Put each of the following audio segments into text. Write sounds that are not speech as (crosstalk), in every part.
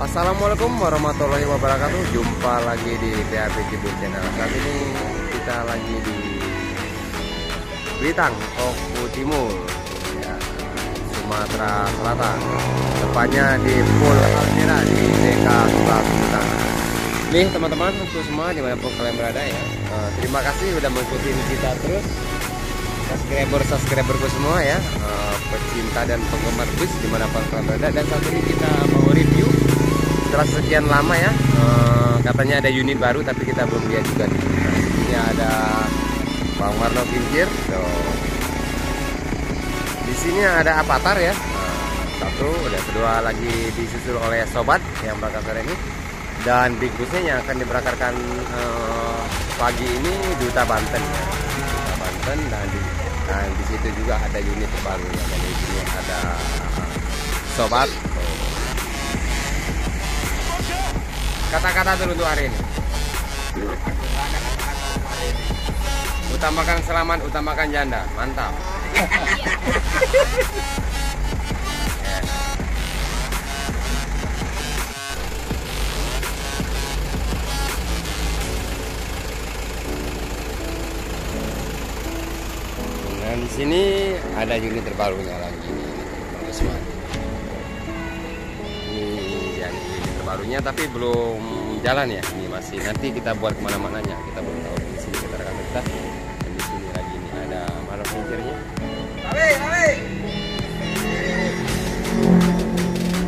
Assalamualaikum warahmatullahi wabarakatuh. Jumpa lagi di PAP Cibun Channel. Saat ini kita lagi di Blitar, Oku Timur ya, Sumatera Selatan. Tepatnya di Pul Almira di DK Selatan Nih teman-teman untuk semua di mana pun kalian berada ya. Uh, Terima kasih sudah mengikuti kita terus. Subscriber-subscriberku semua ya. Uh, Pecinta dan penggemar bus di mana pun kalian berada. Dan saat ini kita mau review setelah sekian lama ya uh, katanya ada unit baru tapi kita belum lihat juga nah, sini ada Bang Marno Kincir. Tuh. di sini ada Avatar ya. Nah, satu udah kedua lagi disusul oleh Sobat yang bakal ini. Dan big busnya yang akan diberangkatkan uh, pagi ini Duta Banten ya. Duta Banten dan di, dan di situ juga ada unit baru ya dan di sini. Ada Sobat Kata-kata dulu untuk hari ini. Utamakan selamat, utamakan janda. Mantap. Dan di sini ada unit terbarunya lagi Usman. Barunya tapi belum jalan ya. Ini masih nanti kita buat ke mana-mananya. Kita belum tahu. Di sini kita rekam kita dan di sini lagi ini ada mana pinggirnya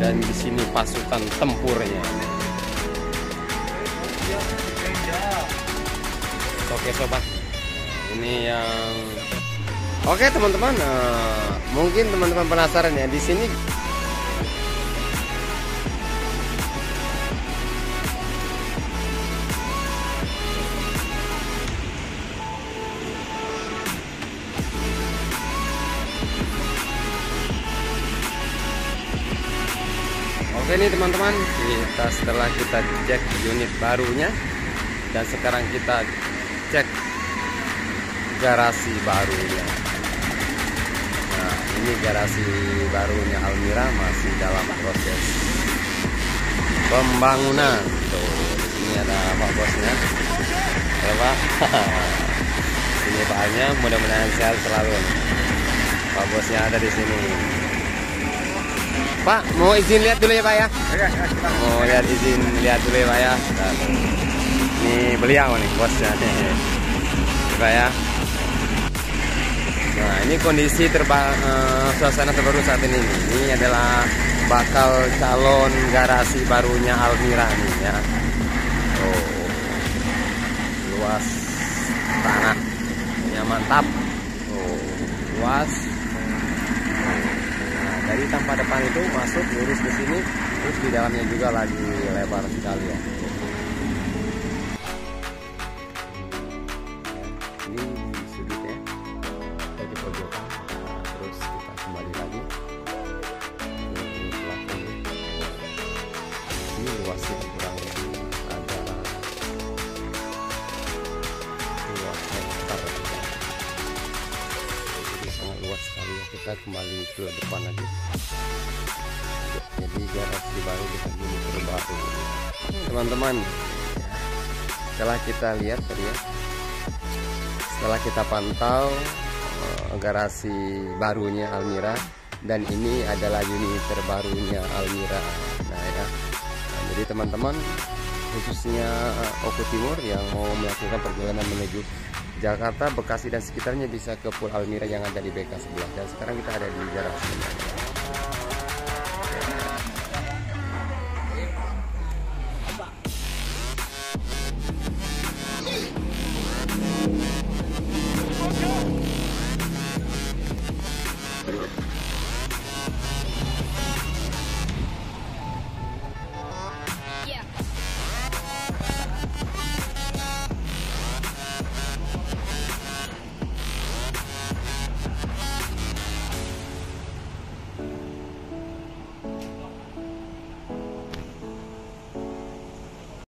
dan di sini pasukan tempurnya. Oke sobat. Ini yang oke teman-teman nah, mungkin teman-teman penasaran ya. Di sini Oke nih teman-teman. Kita setelah kita cek unit barunya. Dan sekarang kita cek garasi barunya. Nah ini garasi barunya Almira masih dalam proses pembangunan. Tuh ini ada pak bosnya. Ya (laughs) ini paknya mudah-mudahan sehat selalu. Pak bosnya ada di sini Pak, mau izin lihat dulu ya Pak ya? Mau lihat izin lihat dulu ya Pak ya? Ini beliau nih bosnya nih. Pak ya. Nah ini kondisi terbang uh, suasana terbaru saat ini. Ini adalah bakal calon garasi barunya Almira nih ya. Oh, luas tanahnya mantap. Oh, luas depan itu masuk lurus ke sini terus di dalamnya juga lagi lebar sekali ya kembali ke depan lagi. Jadi garasi baru kita unit terbaru. Teman-teman setelah kita lihat tadi ya setelah kita pantau uh, garasi barunya Almira dan ini adalah unit terbarunya Almira. Nah ya. Nah, jadi teman-teman khususnya uh, Oku Timur yang mau melakukan perjalanan menuju Jakarta, Bekasi dan sekitarnya bisa ke Pulau Almira yang ada di BK sebelah. Dan sekarang kita ada di jarak.